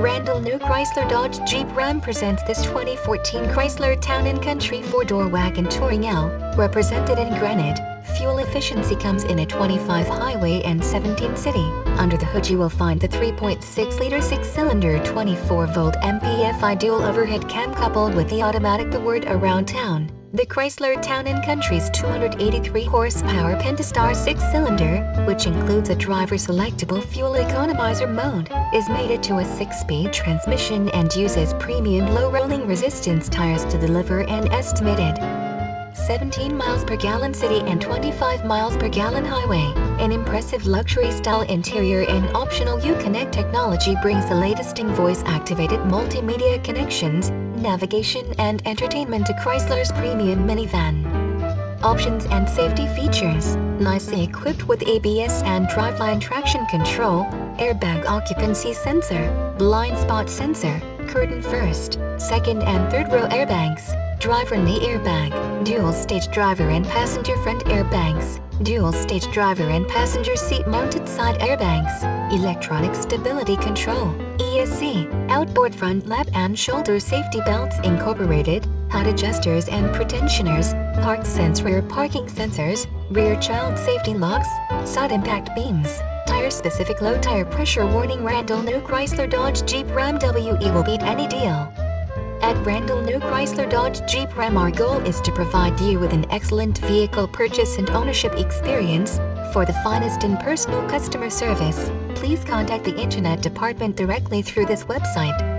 Randall Noe Chrysler Dodge Jeep Ram presents this 2014 Chrysler Town & Country 4-door wagon Touring L, represented in granite. Fuel efficiency comes in a 25 highway and 17 city. Under the hood you will find the 3.6-liter 6-cylinder 24-volt MPFI dual overhead cam coupled with the automatic the word around town. The Chrysler Town & Country's 283 horsepower Pentastar 6-cylinder, which includes a driver-selectable fuel economizer mode, is mated to a 6-speed transmission and uses premium low rolling resistance tires to deliver an estimated 17 miles per gallon city and 25 miles per gallon highway. An impressive luxury style interior and optional Uconnect technology brings the latest in voice-activated multimedia connections, navigation and entertainment to Chrysler's premium minivan. Options and safety features, nicely equipped with ABS and driveline traction control, airbag occupancy sensor, blind spot sensor, curtain first, second and third row airbags, driver knee airbag, dual stage driver and passenger front airbags, dual stage driver and passenger seat mounted side airbags, electronic stability control, ESC, outboard front lap and shoulder safety belts incorporated, HUD adjusters and pretensioners, ParkSense rear parking sensors, rear child safety locks, side impact beams, tire-specific low tire pressure warning Randall Noe Chrysler Dodge Jeep Ram WE will beat any deal. At Randall Noe Chrysler Dodge Jeep Ram our goal is to provide you with an excellent vehicle purchase and ownership experience. For the finest in personal customer service, please contact the Internet department directly through this website